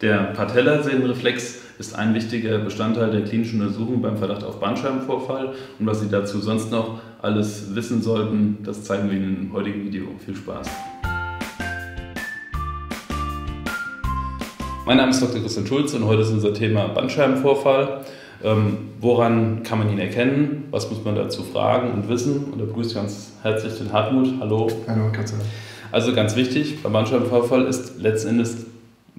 Der Patellasehnenreflex ist ein wichtiger Bestandteil der klinischen Untersuchung beim Verdacht auf Bandscheibenvorfall. Und was Sie dazu sonst noch alles wissen sollten, das zeigen wir Ihnen im heutigen Video. Viel Spaß! Mein Name ist Dr. Christian Schulz und heute ist unser Thema Bandscheibenvorfall. Ähm, woran kann man ihn erkennen? Was muss man dazu fragen und wissen? Und da begrüße ich ganz herzlich den Hartmut. Hallo. Hallo, Katze. Also ganz wichtig, beim Bandscheibenvorfall ist letzten Endes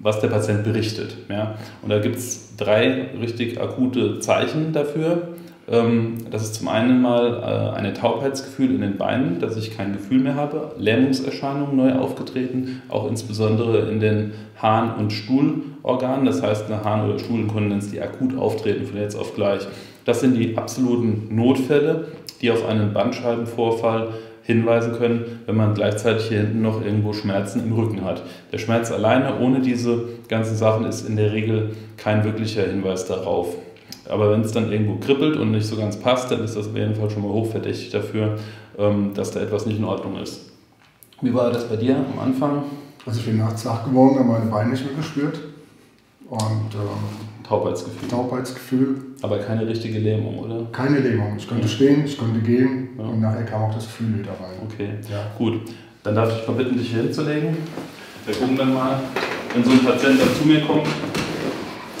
was der Patient berichtet. Ja? Und da gibt es drei richtig akute Zeichen dafür. Ähm, das ist zum einen mal äh, ein Taubheitsgefühl in den Beinen, dass ich kein Gefühl mehr habe, Lähmungserscheinungen neu aufgetreten, auch insbesondere in den Harn- und Stuhlorganen, das heißt eine Harn- oder Stuhlinkontinenz, die akut auftreten von jetzt auf gleich. Das sind die absoluten Notfälle, die auf einen Bandscheibenvorfall hinweisen können, wenn man gleichzeitig hier hinten noch irgendwo Schmerzen im Rücken hat. Der Schmerz alleine ohne diese ganzen Sachen ist in der Regel kein wirklicher Hinweis darauf. Aber wenn es dann irgendwo kribbelt und nicht so ganz passt, dann ist das auf jeden Fall schon mal hochverdächtig dafür, ähm, dass da etwas nicht in Ordnung ist. Wie war das bei dir am Anfang? Also ich bin nachts wach geworden, habe meine Beine nicht mehr gespürt. Und ähm, Taubheitsgefühl. Taubheitsgefühl. Aber keine richtige Lähmung, oder? Keine Lähmung. Ich konnte ja. stehen, ich konnte gehen ja. und nachher kam auch das Gefühl wieder rein. Okay, ja. gut. Dann darf ich mal bitten, dich hier hinzulegen. Wir gucken dann mal, wenn so ein Patient dann zu mir kommt,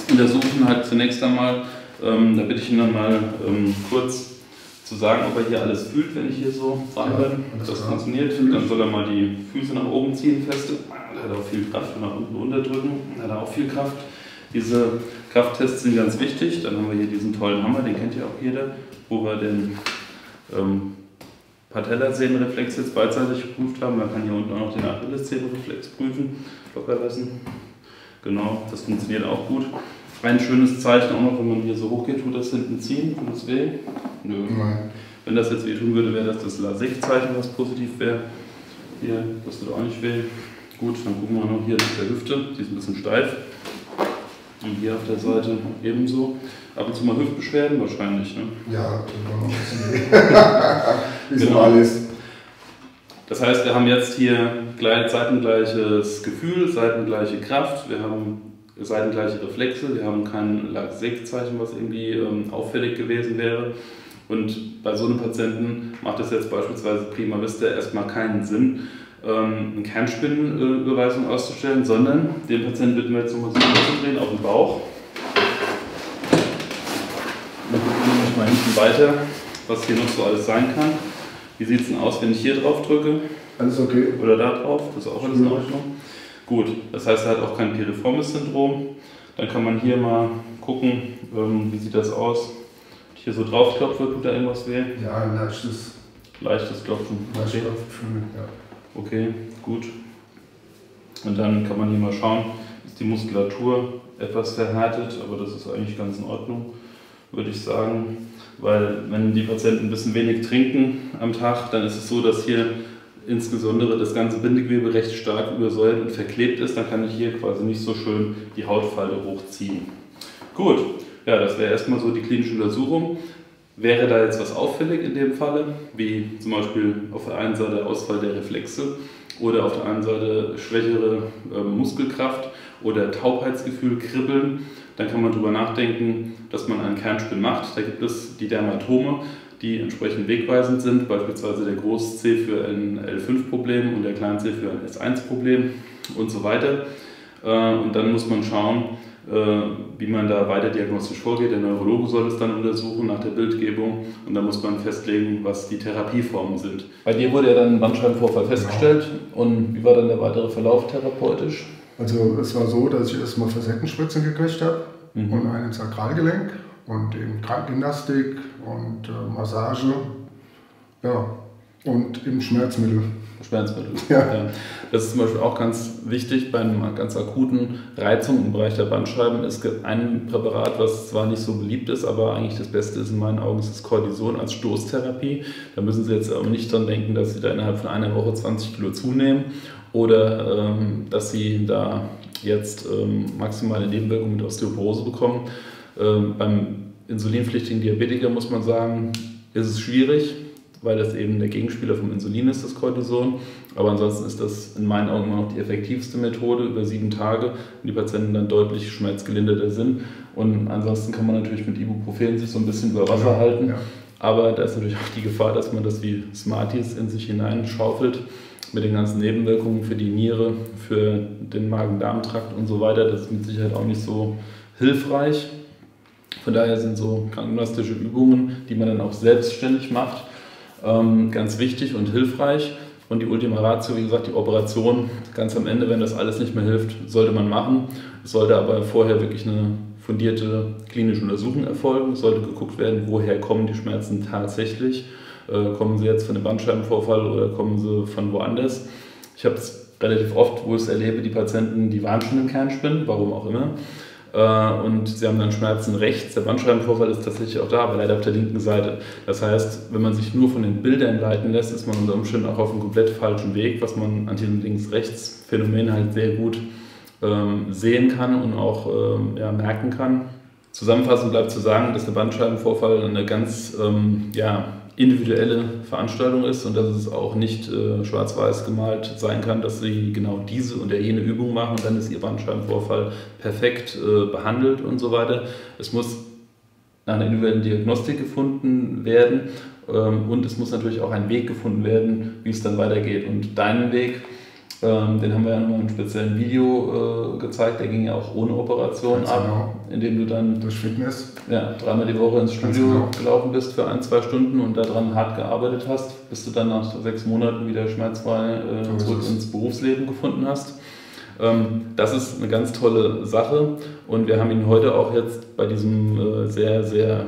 untersuchen halt zunächst einmal, ähm, da bitte ich ihn dann mal ähm, kurz zu sagen, ob er hier alles fühlt, wenn ich hier so dran bin. Ja, das funktioniert. Dann soll er mal die Füße nach oben ziehen, feste. Da hat er auch viel Kraft. Und nach unten runterdrücken. Da hat er auch viel Kraft. Diese Krafttests sind ganz wichtig. Dann haben wir hier diesen tollen Hammer, den kennt ja auch jeder, wo wir den ähm, Patellasehnenreflex jetzt beidseitig geprüft haben. Man kann hier unten auch noch den Achillessehnenreflex prüfen, locker lassen. Genau, das funktioniert auch gut. Ein schönes Zeichen auch noch, wenn man hier so hoch geht, tut das hinten ziehen, tut das weh? Nö. Nein. Wenn das jetzt weh tun würde, wäre das das LASIK-Zeichen, was positiv wäre. Hier, das tut auch nicht weh. Gut, dann gucken wir noch hier nach der Hüfte, die ist ein bisschen steif. Und hier auf der Seite ebenso. Ab und zu mal Hüftbeschwerden wahrscheinlich, ne? Ja, bisschen. Wie genau. alles. Das heißt, wir haben jetzt hier seitengleiches Gefühl, seitengleiche Kraft, wir haben seitengleiche Reflexe, wir haben kein Lag-6-Zeichen, was irgendwie ähm, auffällig gewesen wäre. Und bei so einem Patienten macht es jetzt beispielsweise prima vista erstmal keinen Sinn, eine Kernspinnenüberweisung auszustellen, sondern den Patienten bitten wir jetzt nochmal so zu drehen auf den Bauch. Dann gucken wir mal hinten weiter, was hier noch so alles sein kann. Wie sieht es denn aus, wenn ich hier drauf drücke? Alles okay. Oder da drauf? Das ist auch alles in Ordnung. Gut, das heißt, er hat auch kein piriformes Syndrom. Dann kann man hier mal gucken, ähm, wie sieht das aus. Hier so draufklopfen, tut da irgendwas weh? Ja, ein leichtes. Leichtes Klopfen. Leichtes. Klopfen, ja. Okay, gut. Und dann kann man hier mal schauen, ist die Muskulatur etwas verhärtet, aber das ist eigentlich ganz in Ordnung, würde ich sagen. Weil wenn die Patienten ein bisschen wenig trinken am Tag, dann ist es so, dass hier insbesondere das ganze Bindegewebe recht stark übersäuert und verklebt ist, dann kann ich hier quasi nicht so schön die Hautfalte hochziehen. Gut, ja, das wäre erstmal so die klinische Untersuchung. Wäre da jetzt was auffällig in dem Falle, wie zum Beispiel auf der einen Seite Ausfall der Reflexe oder auf der anderen Seite schwächere äh, Muskelkraft oder Taubheitsgefühl, Kribbeln, dann kann man darüber nachdenken, dass man einen Kernspin macht. Da gibt es die Dermatome, die entsprechend wegweisend sind, beispielsweise der Groß-C für ein L5-Problem und der Klein-C für ein S1-Problem und so weiter. Äh, und dann muss man schauen, äh, wie man da weiter diagnostisch vorgeht. Der Neurologe soll es dann untersuchen nach der Bildgebung und dann muss man festlegen, was die Therapieformen sind. Bei dir wurde ja dann ein Bandscheibenvorfall festgestellt genau. und wie war dann der weitere Verlauf therapeutisch? Also es war so, dass ich erstmal Facettenspitzen gekriegt habe mhm. und einen Sakralgelenk und eben Krankengymnastik und äh, Massage. Ja, und eben Schmerzmittel. Schmerzmittel. Ja. Das ist zum Beispiel auch ganz wichtig bei einer ganz akuten Reizung im Bereich der Bandscheiben. Es gibt ein Präparat, was zwar nicht so beliebt ist, aber eigentlich das Beste ist in meinen Augen, ist das Cortison als Stoßtherapie. Da müssen Sie jetzt aber nicht dran denken, dass Sie da innerhalb von einer Woche 20 Kilo zunehmen oder ähm, dass Sie da jetzt ähm, maximale Nebenwirkungen mit Osteoporose bekommen. Ähm, beim insulinpflichtigen Diabetiker muss man sagen, ist es schwierig weil das eben der Gegenspieler vom Insulin ist, das Cortison. Aber ansonsten ist das in meinen Augen immer noch die effektivste Methode über sieben Tage, wenn die Patienten dann deutlich schmerzgelinderter sind. Und ansonsten kann man natürlich mit Ibuprofen sich so ein bisschen über Wasser ja, halten. Ja. Aber da ist natürlich auch die Gefahr, dass man das wie Smarties in sich hineinschaufelt mit den ganzen Nebenwirkungen für die Niere, für den Magen-Darm-Trakt und so weiter. Das ist mit Sicherheit auch nicht so hilfreich. Von daher sind so krankengymnastische Übungen, die man dann auch selbstständig macht, ähm, ganz wichtig und hilfreich. Und die Ultima Ratio, wie gesagt, die Operation ganz am Ende, wenn das alles nicht mehr hilft, sollte man machen. Es sollte aber vorher wirklich eine fundierte klinische Untersuchung erfolgen. Es sollte geguckt werden, woher kommen die Schmerzen tatsächlich. Äh, kommen sie jetzt von einem Bandscheibenvorfall oder kommen sie von woanders? Ich habe es relativ oft, wo ich es erlebe, die Patienten, die waren schon im Kernspinnen, warum auch immer. Äh, und sie haben dann Schmerzen rechts. Der Bandscheibenvorfall ist tatsächlich auch da, aber leider auf der linken Seite. Das heißt, wenn man sich nur von den Bildern leiten lässt, ist man unter Umständen auch auf einem komplett falschen Weg, was man an diesem Links-Rechts-Phänomen halt sehr gut ähm, sehen kann und auch ähm, ja, merken kann. Zusammenfassend bleibt zu sagen, dass der Bandscheibenvorfall eine ganz ähm, ja, individuelle Veranstaltung ist und dass es auch nicht äh, schwarz-weiß gemalt sein kann, dass sie genau diese und jene Übung machen und dann ist ihr Bandscheibenvorfall perfekt äh, behandelt und so weiter. Es muss nach einer individuellen Diagnostik gefunden werden ähm, und es muss natürlich auch ein Weg gefunden werden, wie es dann weitergeht. Und deinen Weg, ähm, den haben wir ja in einem speziellen Video äh, gezeigt, der ging ja auch ohne Operation Ganz ab, genau. indem du dann durch Fitness ja, dreimal die Woche ins Studio genau. gelaufen bist für ein, zwei Stunden und daran hart gearbeitet hast, bis du dann nach sechs Monaten wieder schmerzfrei äh, zurück ins Berufsleben gefunden hast. Ähm, das ist eine ganz tolle Sache und wir haben Ihnen heute auch jetzt bei diesem äh, sehr, sehr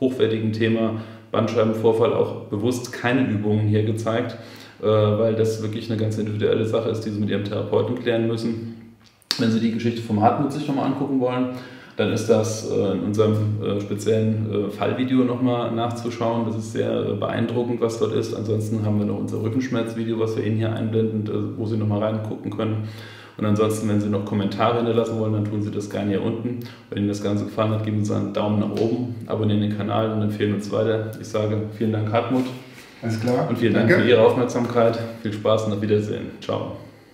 hochwertigen Thema Bandscheibenvorfall auch bewusst keine Übungen hier gezeigt weil das wirklich eine ganz individuelle Sache ist, die Sie mit Ihrem Therapeuten klären müssen. Wenn Sie die Geschichte vom Hartmut sich nochmal angucken wollen, dann ist das äh, in unserem äh, speziellen Fallvideo nochmal nachzuschauen. Das ist sehr beeindruckend, was dort ist. Ansonsten haben wir noch unser Rückenschmerzvideo, was wir Ihnen hier einblenden, wo Sie nochmal reingucken können. Und ansonsten, wenn Sie noch Kommentare hinterlassen wollen, dann tun Sie das gerne hier unten. Wenn Ihnen das Ganze gefallen hat, geben Sie einen Daumen nach oben, abonnieren den Kanal und empfehlen uns weiter. Ich sage vielen Dank, Hartmut. Alles klar. Und vielen Dank Danke. für Ihre Aufmerksamkeit. Viel Spaß und auf Wiedersehen. Ciao.